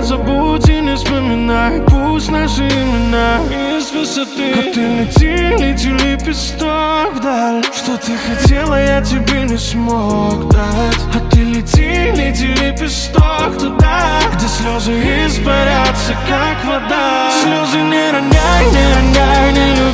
меня забудь и не вспоминай Пусть наши имена из высоты А ты лети, лети, лепесток вдаль. Что ты хотела, я тебе не смог дать. А ты лети, лети, лепесток туда Где слезы испарятся, как вода. Слезы не роняй, не роняй, нелюбимая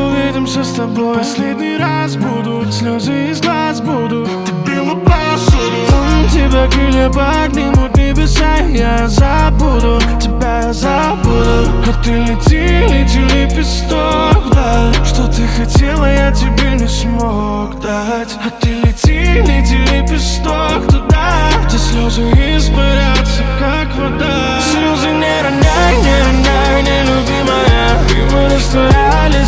увидимся с тобой. Последний раз будут слезы из глаз будут. Ты била посуду тебя крылья поднимут небеса Я забуду, тебя забуду. А ты лети, лети, лепесток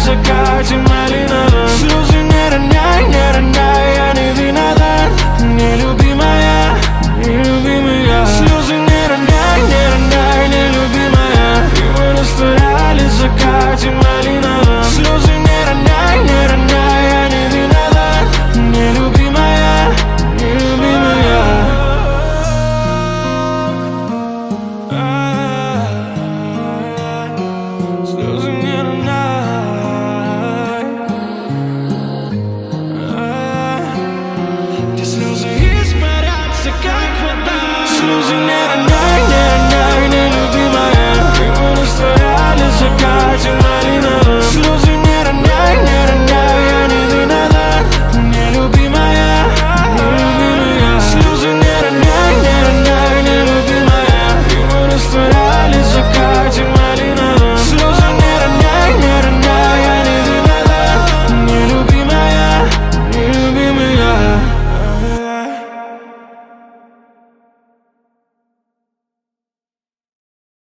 роняй, не роняй,